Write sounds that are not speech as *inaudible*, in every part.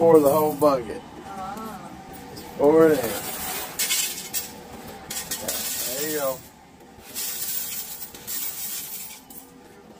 pour the whole bucket. Just pour it in. Yeah, there you go.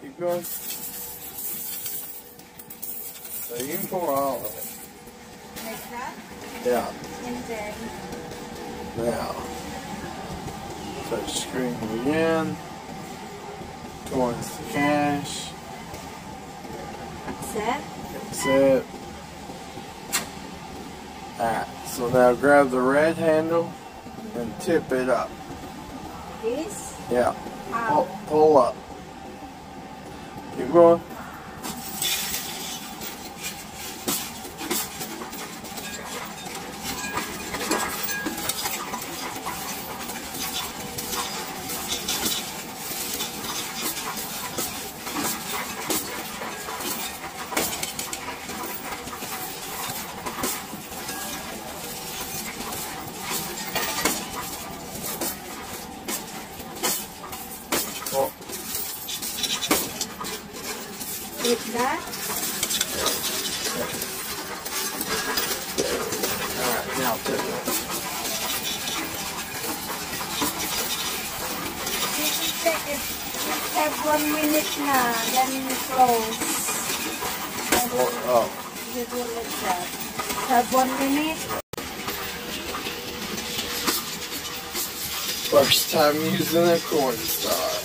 Keep going. So you can pour all of it. Like that? Yeah. And then, Now, touch screen again. Towards the cash. set. That's it. Alright, so now grab the red handle and tip it up. This. Yeah, pull, pull up. Keep going. Pull. Like that. Alright, now tip it. This is the, have one minute na, then close. And Oh, oh. you do like that. Have one minute. First time using a Coinstar.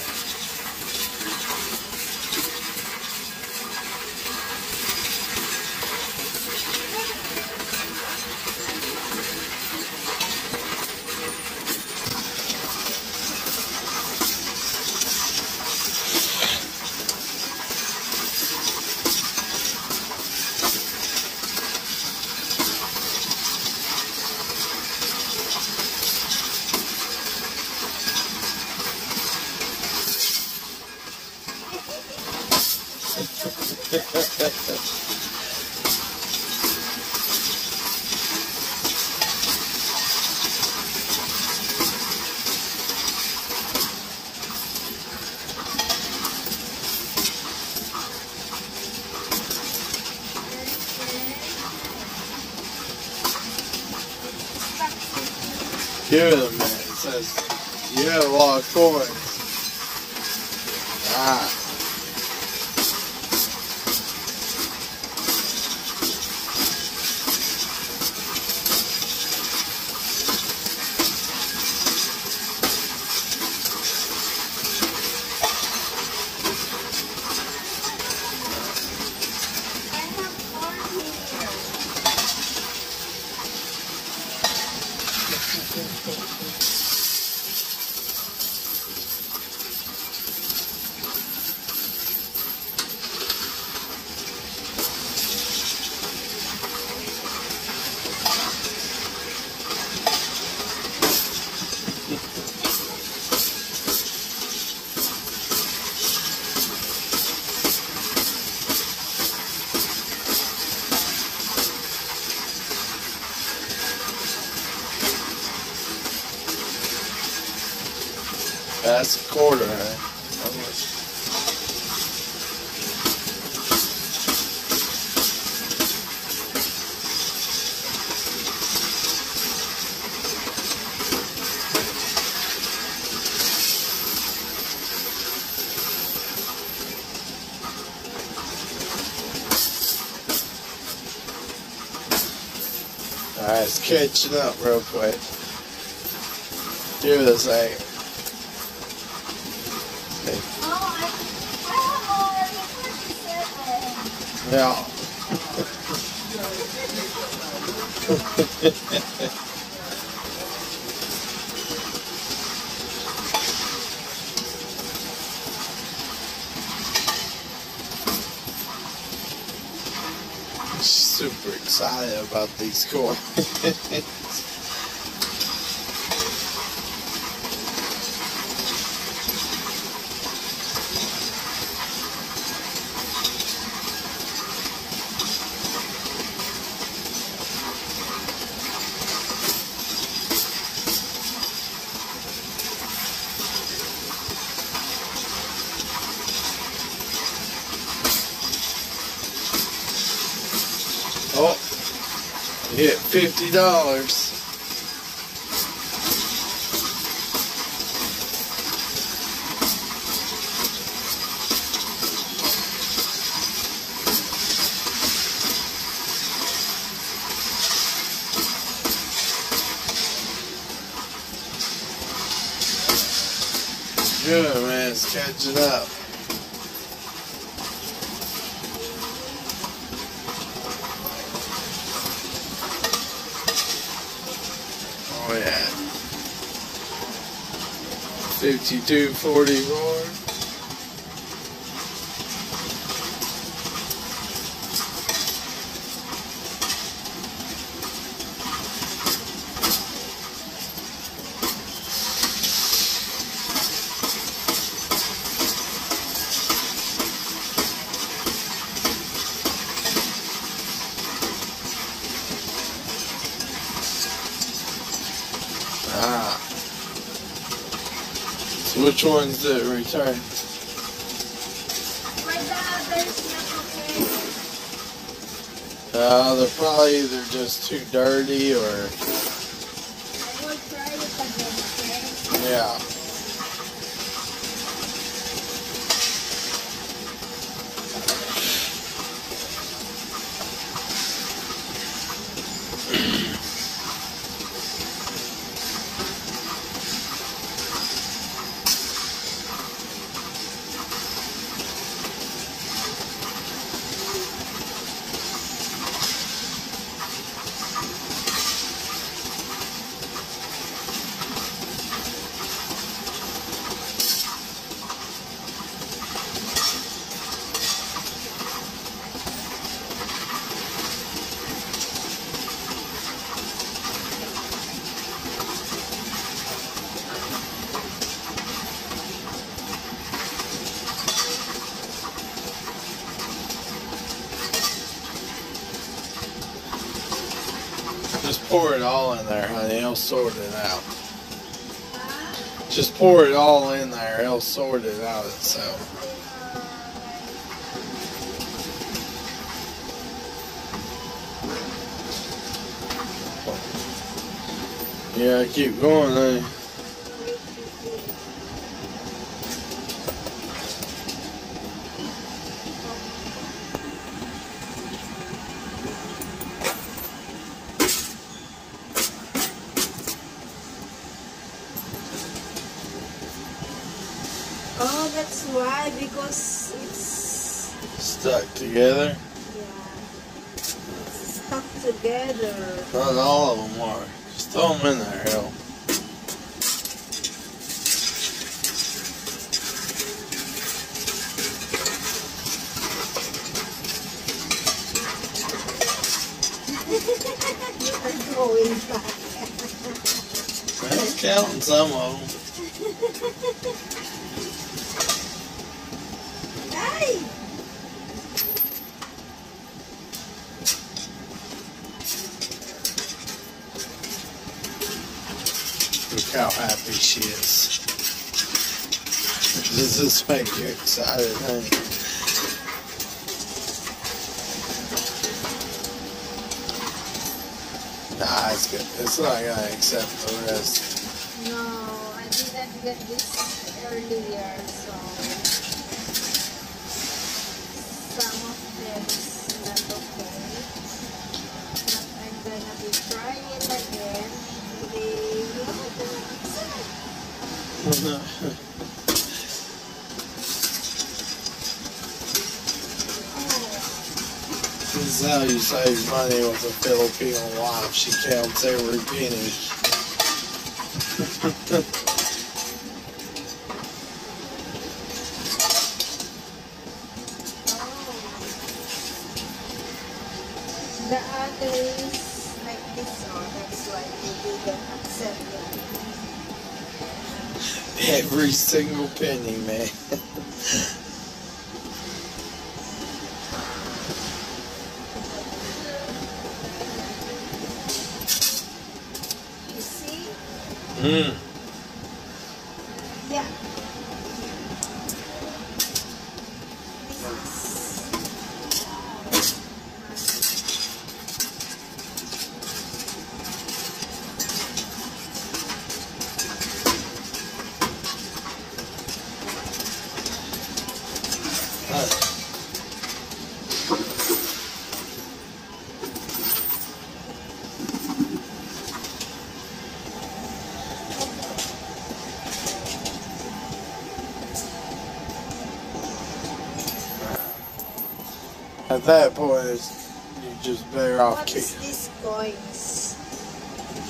It a. It says lot of coins. Ah. A quarter, right? Alright, it's catching up real quick. Give it a 47. Yeah. *laughs* Super excited about these coins. *laughs* hit fifty dollars. Good man, it's catching up. Fifty-two forty-four. Ah. Which one's the return? Uh, they're probably either just too dirty or yeah. Just pour it all in there, honey. He'll sort it out. Just pour it all in there. He'll sort it out itself. Yeah, keep going, honey. Oh, that's why, because it's, Stuck together. yeah, it's stuck together. Not all of them are. Just throw them in there, hell. you are going back. That's counting some of them. *laughs* how happy she is. Does this make you excited, honey? Nah, it's good. It's not gonna accept the rest. No, I didn't get this earlier, so some of them is not okay. But I'm gonna be trying it again. They will Oh, This is how you save money with a Filipino wife. She counts every penny. *laughs* The other is like this, that's why. Every single penny, man. You see? Mm. Yeah. At that point, it's, you're just better off What is this coins?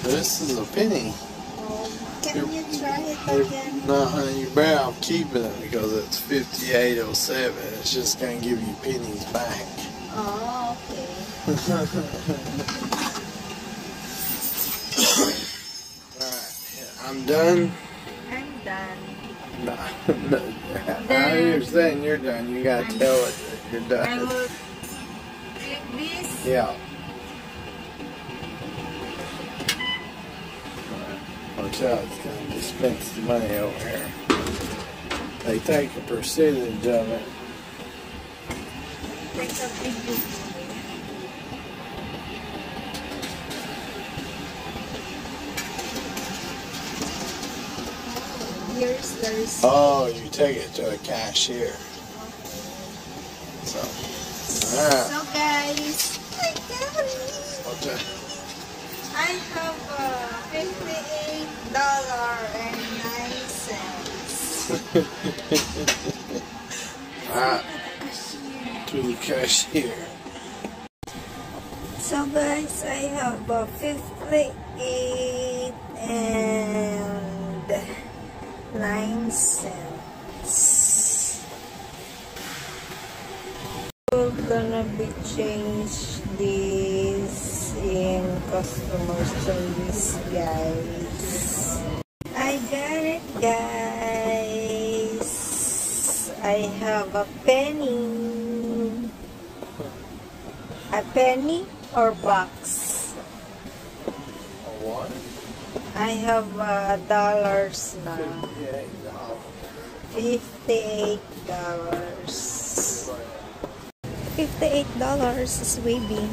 This is a penny. Um, can you try it again? No, honey, you're better off keeping it because it's 5807. It's just going to give you pennies back. Oh, okay. *laughs* Alright, yeah, I'm done. I'm done. *laughs* No, no, I understand you're done. You got to tell it that you're done. Will click this. Yeah. Watch out, it's going to dispense the money over here. They take a percentage of it. Take a video. Here's the. Oh, you take it to a cashier. So, alright. So I have uh, fifty-eight dollar and nine cents. *laughs* Alright, to the cashier. So guys, I have uh, fifty-eight and nine cents. We're gonna be change in customer service, guys. I got it, guys. I have a penny. A penny or box? What? I have uh, dollars now. Fifty-eight dollars. Fifty-eight dollars is way big.